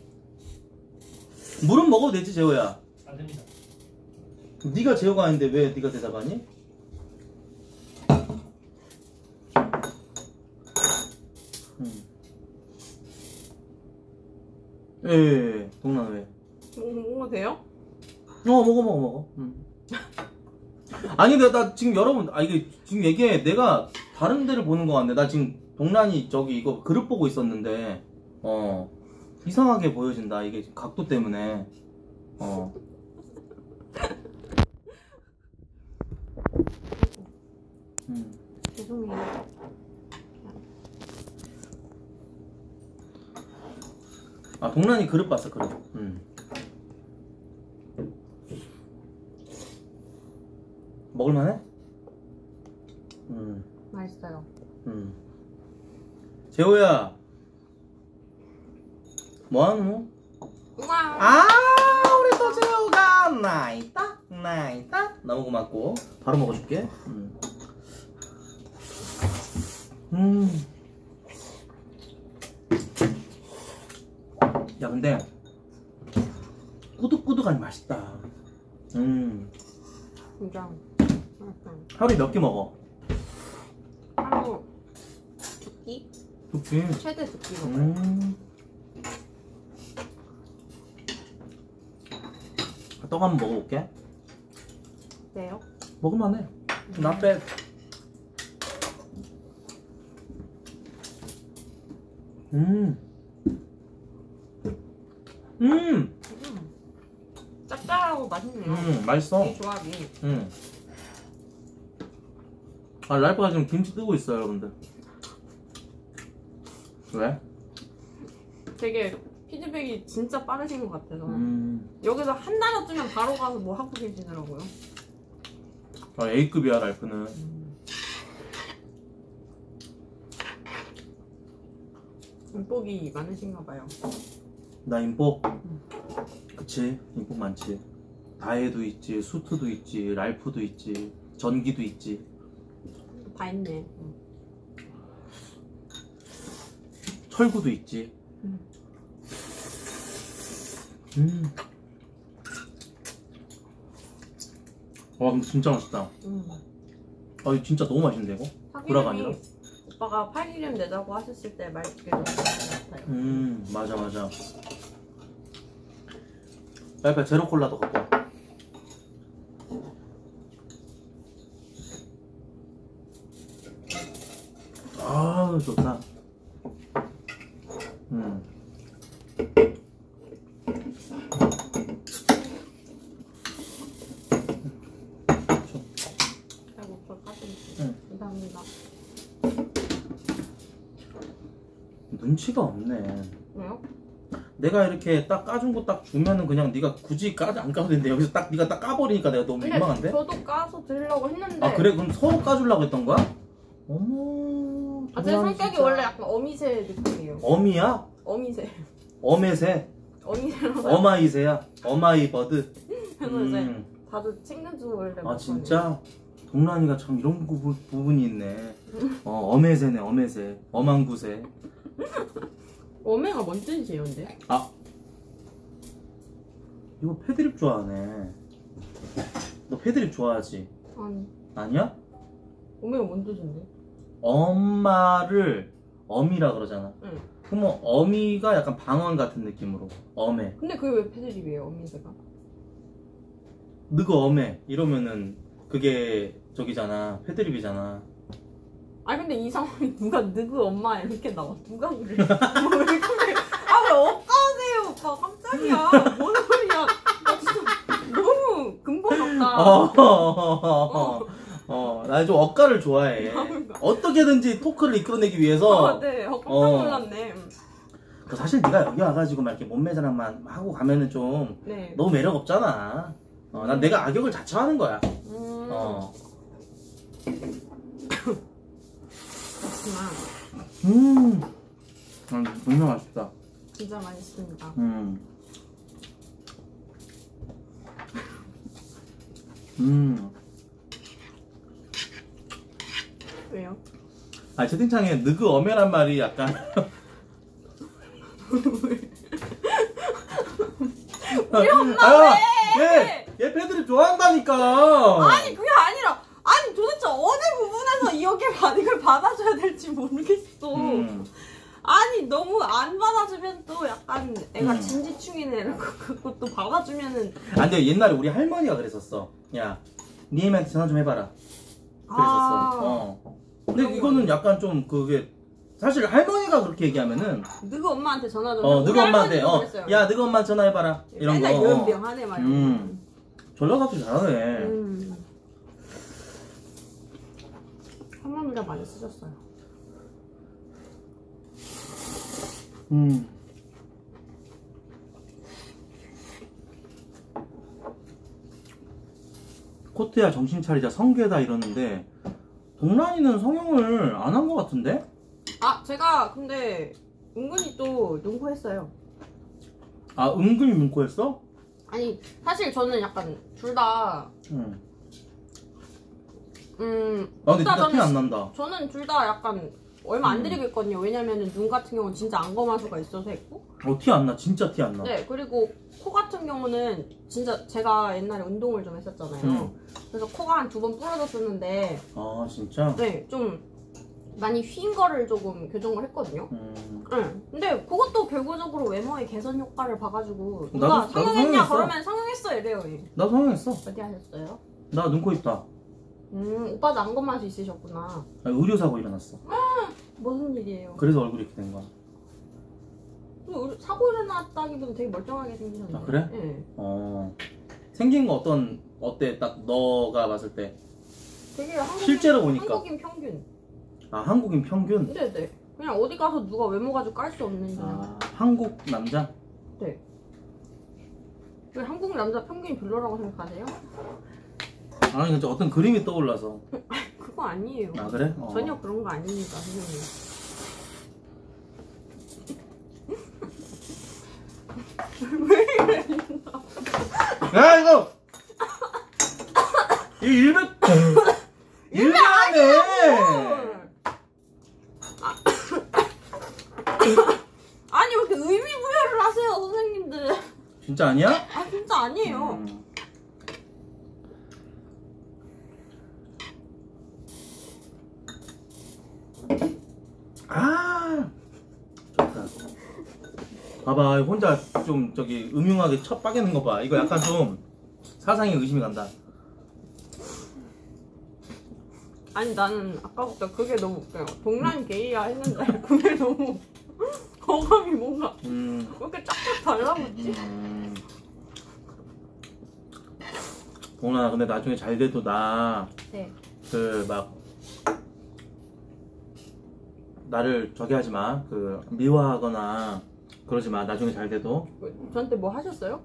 Speaker 1: 물은 먹어도 되지 재호야
Speaker 2: 안 됩니다.
Speaker 1: 네가 재호가 아닌데 왜 네가 대답하니? 예, 예, 예. 동란 왜?
Speaker 3: 뭐, 뭐가 돼요?
Speaker 1: 어 먹어 먹어 먹어. 음. 아니 근데 나 지금 여러분 아 이게 지금 얘기해 내가 다른 데를 보는 거 같네. 나 지금 동란이 저기 이거 그릇 보고 있었는데 어 이상하게 보여진다 이게 각도 때문에 어. 음.
Speaker 3: 죄송해요.
Speaker 1: 아 동란이 그릇 봤어 그릇. 음. 먹을만해? 음.
Speaker 3: 맛있어요.
Speaker 1: 음. 재호야. 뭐하노?
Speaker 3: 우와.
Speaker 1: 아, 우리 또 재호가 나있다, 나있다. 너무 고맙고 바로 먹어줄게. 음. 음. 야, 근데 꾸덕꾸덕하니 맛있다. 음.
Speaker 3: 진짜. 맛있어.
Speaker 1: 하루에 몇 개 먹어?
Speaker 3: 하루 두 끼?
Speaker 1: 두 끼.
Speaker 3: 최대 두끼 먹어 요.
Speaker 1: 음. 떡 한번 먹어볼게.
Speaker 3: 네요.
Speaker 1: 먹을만해. 나 빼. 음. 음.
Speaker 3: 음. 짭짤하고 맛있네요.
Speaker 1: 음, 맛있어.
Speaker 3: 이 조합이.
Speaker 1: 음. 아, 라이프가 지금 김치 뜨고 있어요, 여러분들. 왜?
Speaker 3: 되게 피드백이 진짜 빠르신 것 같아서
Speaker 1: 음.
Speaker 3: 여기서 한 단어쯤면 바로 가서 뭐 하고 계시더라고요.
Speaker 1: 아, A급이야, 라이프는.
Speaker 3: 인복이 많으신가 봐요.
Speaker 1: 나 인복 그치 인복 많지 다해도 있지 수트도 있지 랄프도 있지 전기도 있지
Speaker 3: 다 있네.
Speaker 1: 철구도 있지
Speaker 3: 음.
Speaker 1: 음. 와 근데 진짜 맛있다
Speaker 3: 음.
Speaker 1: 아 이거 진짜 너무 맛있는데 이거? 구라가 아니라?
Speaker 3: 오빠가 팔기름 내자고 하셨을 때 너무 좋은 것 같아요.
Speaker 1: 음 맞아 맞아 빨리 제로 콜라도 갖고 와 아, 좋다. 음. 눈치가 없네. 내가 이렇게 딱 까준 거 딱 주면은 그냥 네가 굳이 까안 까도 되는데 여기서 딱 네가 딱 까버리니까 내가 너무 민망한데?
Speaker 3: 저도 까서 드리려고 했는데
Speaker 1: 아 그래? 그럼 서로 까주려고 했던 거야? 어머.
Speaker 3: 아, 제 성격이
Speaker 1: 진짜.
Speaker 3: 원래 약간 어미새 느낌이에요
Speaker 1: 어미야?
Speaker 3: 어미새
Speaker 1: 어메새?
Speaker 3: 어미새라서
Speaker 1: 어마이새야? 어마이버드?
Speaker 3: 그래서 이제
Speaker 1: 음.
Speaker 3: 다들 챙겨주고 원래
Speaker 1: 아. 진짜? 동란이가 참 이런 부분, 부분이 있네. 어, 어메새네, 어메새. 어망구새. [LAUGHS]
Speaker 3: 어메가 뭔 뜻이에요 근데?
Speaker 1: 아. 이거 패드립 좋아하네. 너 패드립 좋아하지?
Speaker 3: 아니
Speaker 1: 아니야?
Speaker 3: 어메가 뭔 뜻인데?
Speaker 1: 엄마를 어미라 그러잖아.
Speaker 3: 응.
Speaker 1: 그러면 어미가 약간 방언 같은 느낌으로. 어메.
Speaker 3: 근데 그게 왜 패드립이에요 어미새가?
Speaker 1: 느그 어메. 이러면은 그게 저기잖아. 패드립이잖아.
Speaker 3: 아니 근데 이 상황이 누가 누구 엄마 이렇게 나와 누가 그래? 그래? 아왜 오빠세요 오빠 깜짝이야 뭔 소리야? 나 진짜 너무 근본 없다.
Speaker 1: 어, 어, 어, 나 좀 억가를 좋아해. 어떻게든지 토크를 이끌어내기 위해서.
Speaker 3: 아, 네, 어, 깜짝
Speaker 1: 어.
Speaker 3: 놀랐네.
Speaker 1: 그 사실 네가 여기 와가지고 막 이렇게 몸매 자랑만 하고 가면은 좀
Speaker 3: 네.
Speaker 1: 너무 매력 없잖아. 어, 난 내가 악역을 자처하는 거야.
Speaker 3: 음,
Speaker 1: 어.
Speaker 3: 그렇구나.
Speaker 1: 음. 음, 정말 맛있다.
Speaker 3: 진짜 맛있습니다.
Speaker 1: 음. 음.
Speaker 3: 왜요?
Speaker 1: 아, 채팅창에 느그 어메란 말이 약간. [LAUGHS]
Speaker 3: 우리 엄마 왜?
Speaker 1: 얘, 얘 패드립 좋아한다니까.
Speaker 3: 아니 그게 아니라 아니 도대체 어느 부분에서 이렇게 받 이걸 받아줘야 될지 모르겠어.
Speaker 1: 음.
Speaker 3: 아니 너무 안 받아주면 또 약간 애가
Speaker 1: 음.
Speaker 3: 진지충이네 이런 [LAUGHS] 거 같고 또 받아주면은
Speaker 1: 아, 근데 옛날에 우리 할머니가 그랬었어. 야, 니 애미한테 전화 좀 해봐라. 그랬었어.
Speaker 3: 아.
Speaker 1: 어. 근데 이거는 약간 좀 그게 사실 할머니가 그렇게 얘기하면은
Speaker 3: 누구 엄마한테 전화 좀.
Speaker 1: 어, 너가 엄마한테 어. 야, 너가 엄마 전화해봐라. 이런 거.
Speaker 3: 맨날
Speaker 1: 어.
Speaker 3: 연병하네 말이야.
Speaker 1: 음. 전라도도 잘하네.
Speaker 3: 음. 할머니가 많이 쓰셨어요.
Speaker 1: 음. 코트야 정신 차리자 성괴다 이러는데 동란이는 성형을 안 한 것 같은데?
Speaker 3: 아 제가 근데 은근히 또 눈코했어요.
Speaker 1: 아 은근히 문코했어?
Speaker 3: 아니 사실 저는 약간 둘다
Speaker 1: 응.
Speaker 3: 음.
Speaker 1: 아 근데 진짜 티 안 난다.
Speaker 3: 저는 둘 다 약간 얼마 안
Speaker 1: 음.
Speaker 3: 들이고 있거든요. 왜냐면은 눈 같은 경우는 진짜 안검하수가 있어서 했고.
Speaker 1: 어 티 안 나. 진짜 티 안 나.
Speaker 3: 네, 그리고 코 같은 경우는 진짜 제가 옛날에 운동을 좀 했었잖아요.
Speaker 1: 음.
Speaker 3: 그래서 코가 한 두 번 부러졌었는데,
Speaker 1: 아 진짜?
Speaker 3: 네, 좀 많이 휜 거를 조금 교정을 했거든요.
Speaker 1: 음.
Speaker 3: 네. 근데 그것도 결과적으로 외모의 개선 효과를 봐가지고 누가
Speaker 1: 나도- 나도
Speaker 3: 성형했냐
Speaker 1: 성형했어.
Speaker 3: 그러면 성형했어 이래요. 얘.
Speaker 1: 나 성형했어.
Speaker 3: 어디 하셨어요?
Speaker 1: 나 눈, 코, 입 다.
Speaker 3: 음, 오빠도 안검하수 있으셨구나.
Speaker 1: 아, 의료사고 일어났어. [GASPS]
Speaker 3: 무슨 일이에요?
Speaker 1: 그래서 얼굴이 이렇게 된 거야.
Speaker 3: 그 사고 일어났다기보다 되게 멀쩡하게 생기셨는데.
Speaker 1: 아, 그래?
Speaker 3: 네.
Speaker 1: 어. 생긴 거 어떤 어때? 딱 너가 봤을 때.
Speaker 3: 되게 한국인,
Speaker 1: 실제로 보니까.
Speaker 3: 한국인 평균.
Speaker 1: 아 한국인 평균?
Speaker 3: 네네. 그냥 어디 가서 누가 외모 가지고 깔 수 없는 그냥.
Speaker 1: 아 한국 남자?
Speaker 3: 왜 한국 남자 평균이 별로라고 생각하세요?
Speaker 1: 아니 진짜 어떤 그림이 떠올라서. [LAUGHS]
Speaker 3: 그거 아니에요.
Speaker 1: 아 그래? 어.
Speaker 3: 전혀 그런 거 아닙니다, 선생님. [LAUGHS]
Speaker 1: 야 이거 이 일면 [LAUGHS] 일면하네.
Speaker 3: 아. 아니 왜 이렇게 의미 부여를 하세요, 선생님들?
Speaker 1: 진짜 아니야?
Speaker 3: 아 진짜 아니에요.
Speaker 1: 음. 아 좋다. 봐봐 혼자 좀 저기 음흉하게 첫 빠개는 거 봐. 이거 약간 좀 사상에 의심이 간다.
Speaker 3: 아니 나는 아까부터 그게 너무 웃겨요. 동란 게이야 했는데 [LAUGHS] 그게 너무 [LAUGHS] 거감이 뭔가
Speaker 1: 음.
Speaker 3: 왜 이렇게 쫙쫙 달라붙지?
Speaker 1: 음. 동아 근데 나중에 잘 돼도 나
Speaker 3: 네.
Speaker 1: 그 막 나를 저기 하지 마. 그 미워하거나 그러지 마. 나중에 잘 돼도.
Speaker 3: 저한테 뭐 하셨어요?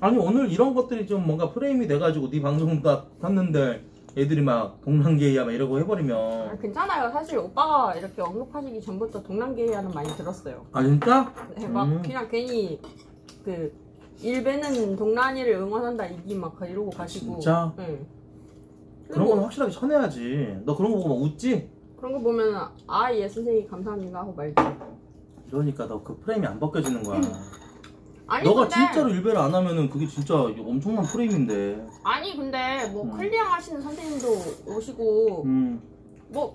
Speaker 1: 아니 오늘 이런 것들이 좀 뭔가 프레임이 돼가지고 네 방송 딱 봤는데 애들이 막 동남게이야 막 이러고
Speaker 3: 아,
Speaker 1: 해버리면
Speaker 3: 괜찮아요. 사실 오빠가 이렇게 언급하시기 전부터 동남계야는 많이 들었어요.
Speaker 1: 아 진짜?
Speaker 3: 네, 막
Speaker 1: 음.
Speaker 3: 그냥 괜히 그 일베는 동란이를 응원한다 이기 막 이러고 가시고.
Speaker 1: 진짜?
Speaker 3: 네.
Speaker 1: 그런 건 확실하게 쳐내야지. 너 그런 거 보고 막 웃지?
Speaker 3: 그런 거 보면 아 예 선생님 감사합니다 하고 말지.
Speaker 1: 그러니까 너 그 프레임이 안 벗겨지는 거야.
Speaker 3: 아니
Speaker 1: 너가
Speaker 3: 근데
Speaker 1: 진짜로 일베를 안 하면은 그게 진짜 엄청난 프레임인데.
Speaker 3: 아니 근데 뭐
Speaker 1: 음.
Speaker 3: 클리앙 하시는 선생님도 오시고
Speaker 1: 음.
Speaker 3: 뭐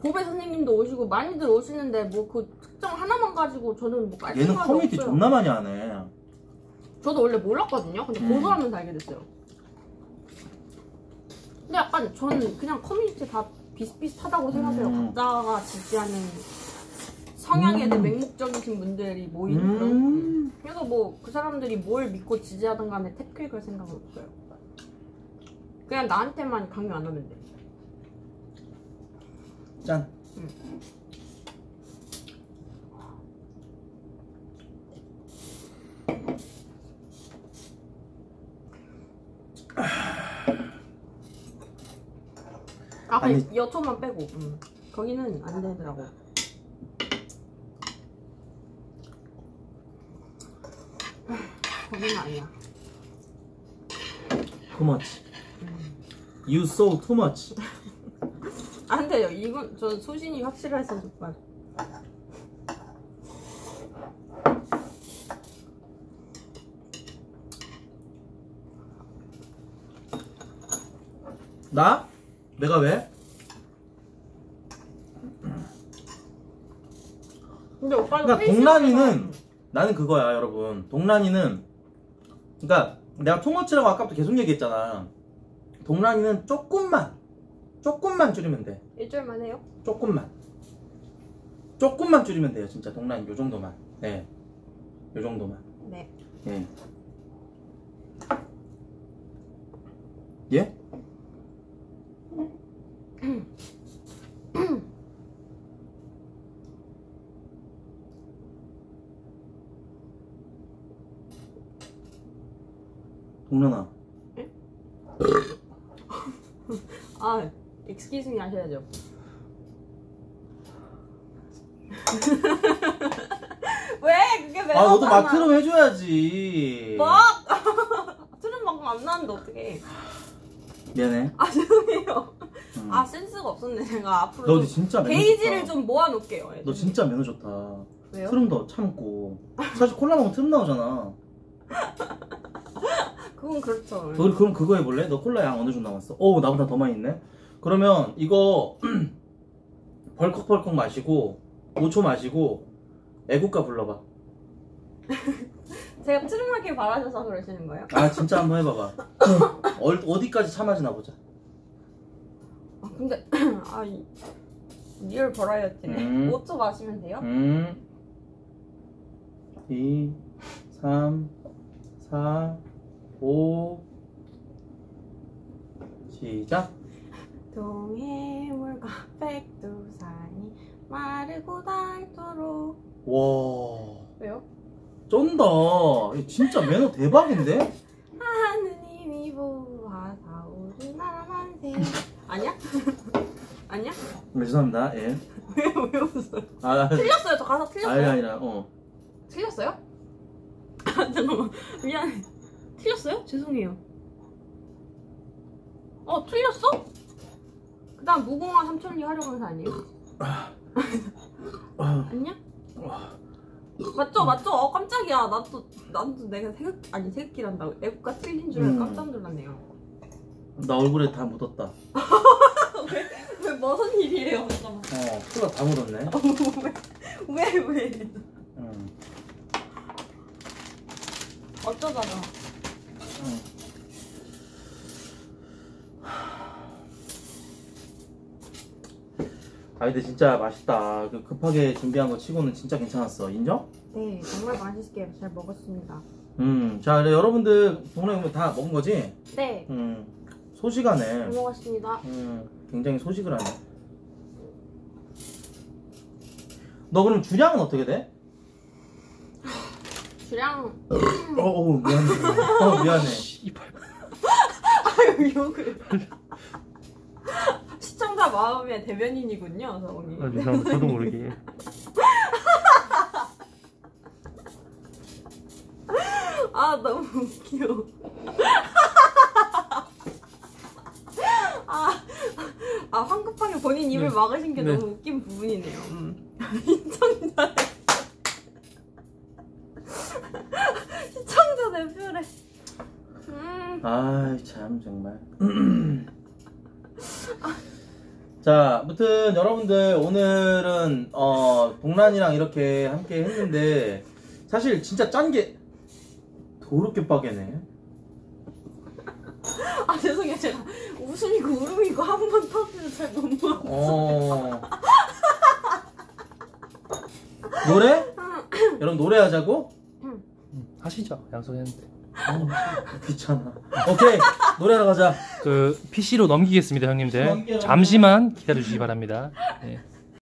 Speaker 3: 보배 선생님도 오시고 많이들 오시는데 뭐 그 특정 하나만 가지고 저는 뭐 깔
Speaker 1: 얘는
Speaker 3: 생각이
Speaker 1: 커뮤니티
Speaker 3: 없어요.
Speaker 1: 존나 많이 하네.
Speaker 3: 저도 원래 몰랐거든요. 근데
Speaker 1: 음.
Speaker 3: 고소하면서 알게 됐어요. 근데 약간 저는 그냥 커뮤니티 다 비슷비슷하다고 생각해요.
Speaker 1: 음.
Speaker 3: 각자가 지지하는 성향에 대해
Speaker 1: 음.
Speaker 3: 맹목적이신 분들이 모이는 그런. 음.
Speaker 1: 음.
Speaker 3: 그래서 뭐 그 사람들이 뭘 믿고 지지하든 간에 태클 걸 생각은 없어요. 그냥 나한테만 강요 안 하면 돼.
Speaker 1: 짠.
Speaker 3: 음. 아,
Speaker 1: 아니.
Speaker 3: 아니, 여초만 빼고. 음. 거기는 안 되더라고. 거기는 아니야.
Speaker 1: Too much.
Speaker 3: 음.
Speaker 1: You so too much. [LAUGHS]
Speaker 3: 안 돼요. 이건 저 소신이 확실해서 정말.
Speaker 1: 나? 내가 왜?
Speaker 3: 근데 오빠는
Speaker 1: 그러니까 동란이는 나는 그거야 여러분. 동란이는 그러니까 내가 투머치라고 아까부터 계속 얘기했잖아. 동란이는 조금만 조금만 줄이면 돼.
Speaker 3: 일절만 해요?
Speaker 1: 조금만. 조금만 줄이면 돼요 진짜 동란이. 요 정도만. 네요 정도만.
Speaker 3: 네.
Speaker 1: 예. 예? 동란아
Speaker 3: 아, me 하셔야죠. [LAUGHS] 왜? 그게 왜?
Speaker 1: 아 너도. 마트럼 해줘야지
Speaker 3: 뭐? [LAUGHS] 트름 방금 안 나왔는데 어떡해.
Speaker 1: 미안해
Speaker 3: 아, 죄송해요.
Speaker 1: 음.
Speaker 3: 아, 센스가 없었네. 제가 앞으로
Speaker 1: 너
Speaker 3: 좀
Speaker 1: 진짜 매너
Speaker 3: 게이지를
Speaker 1: 좋다.
Speaker 3: 좀 모아놓을게요.
Speaker 1: 너 진짜 매너 좋다
Speaker 3: 왜요?
Speaker 1: 트름도 참고 사실 콜라 먹으면 트름 나오잖아 [LAUGHS]
Speaker 3: 그건 그렇죠.
Speaker 1: 너 그럼 그거 해볼래? 너 콜라 양 어느 정도 남았어? 오 나보다 더 많이 있네 그러면 이거 [CLEARS THROAT] 벌컥벌컥 마시고 5초 마시고 애국가 불러봐 [LAUGHS]
Speaker 3: 제가 트름하길 바라셔서 그러시는 거예요?
Speaker 1: 아 진짜 한번 해봐봐 [LAUGHS] 어, 어디까지 참아지나 보자
Speaker 3: 아, 근데, [CLEARS THROAT] 아, 이, 리얼 버라이어티네.
Speaker 1: 음.
Speaker 3: 5초 마시면 돼요?
Speaker 1: 음 2 3 4 5 시작
Speaker 3: 동해물과 [LAUGHS] 백두산이 마르고 닳도록
Speaker 1: 와
Speaker 3: 왜요?
Speaker 1: 쩐다 진짜 매너 대박인데?
Speaker 3: 하느님이 보아사 우리나라 만세 아니야? 아니야?
Speaker 1: 네, 죄송합니다 예. [LAUGHS]
Speaker 3: 왜, 왜 웃어요?
Speaker 1: 아,
Speaker 3: 틀렸어요 저 가사 틀렸어요
Speaker 1: 아니 아니라 어
Speaker 3: 틀렸어요? [LAUGHS] 아 잠깐만 미안해 틀렸어요? 죄송해요 어 틀렸어? 그 다음 무궁화 삼천리 활용강사 아니에요?
Speaker 1: 아, [LAUGHS]
Speaker 3: 아니야? 맞죠 맞죠 어 깜짝이야 나도 나도 내가 태극 아니 태극기란다 애국가 틀린 줄
Speaker 1: 음.
Speaker 3: 깜짝 놀랐네요
Speaker 1: 나 얼굴에 다 묻었다 [LAUGHS]
Speaker 3: 왜 무슨 일이에요 잠깐만
Speaker 1: 어 콜라 다 묻었네 [LAUGHS]
Speaker 3: 왜 왜?
Speaker 1: 응.
Speaker 3: 어쩌다가
Speaker 1: 응. 아 근데 진짜 맛있다 그 급하게 준비한 거 치고는 진짜 괜찮았어 인정?
Speaker 3: 네 정말 맛있게 잘 먹었습니다
Speaker 1: 음자 여러분들 동네 오면 다 먹은 거지? 네음 소식하네
Speaker 3: 잘 먹었습니다
Speaker 1: 음 굉장히 소식을 하네 너 그럼 주량은 어떻게 돼? [LAUGHS]
Speaker 3: 주량
Speaker 1: 어, 어 미안해. 어 미안해.
Speaker 2: 이발. [LAUGHS]
Speaker 3: 아유 욕을 [LAUGHS] 시청자 마음의 대변인이군요 성훈이
Speaker 2: 아, 죄송합니다. 저도 모르게. [LAUGHS]
Speaker 3: 아 너무 웃겨 아, 아 황급하게 본인 입을
Speaker 2: 네.
Speaker 3: 막으신 게
Speaker 2: 네.
Speaker 3: 너무 웃긴 부분이네요 음. 시청자 시청자 대표래 음.
Speaker 1: 아이 참 정말. [CLEARS THROAT] 자, 아무튼 여러분들 오늘은 어 동란이랑 이렇게 함께 했는데 사실 진짜 짠 게 더럽게 빠개네. [LAUGHS]
Speaker 3: 아 죄송해요 제가 웃음이고 울음이고 한 번 터지면 잘못 먹어
Speaker 1: 어. 노래? [LAUGHS] 여러분 노래하자고?
Speaker 2: 음, 하시죠. 약속했는데.
Speaker 1: 어, 귀찮아. 오케이 노래하러 가자.
Speaker 2: 그 PC로 넘기겠습니다, 형님들. 잠시만 기다려 주시기 바랍니다. 네.